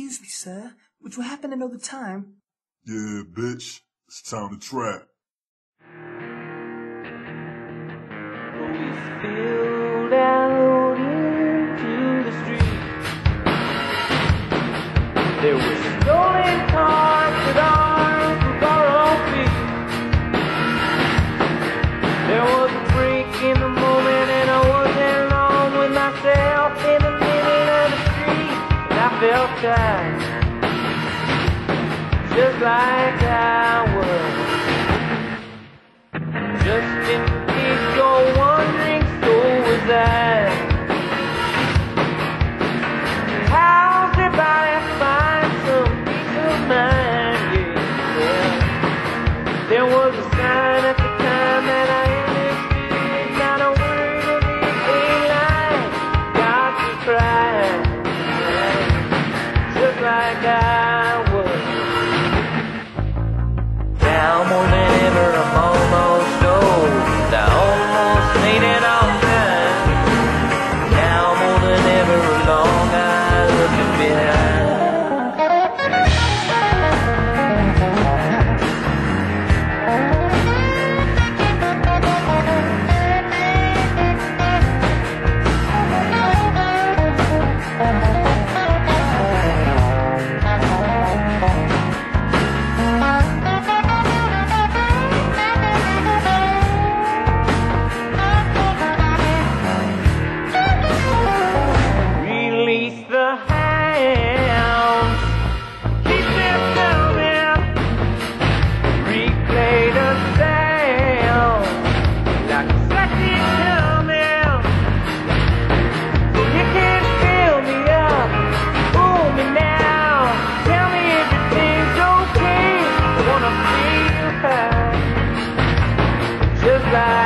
Excuse me, sir, but you happen to know the time? Yeah, bitch. It's time to trap. We out into the street. There were stolen cars And I just like I was. Just in case you're wondering, so was I. How's everybody find some peace of mind? Yeah. There was a sign at the time that I Cowboy Nation.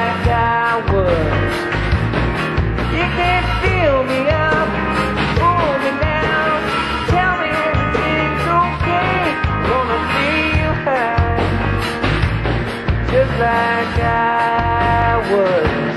like I was. You can fill me up, pull me down, tell me everything's okay. Wanna see you high, just like I was.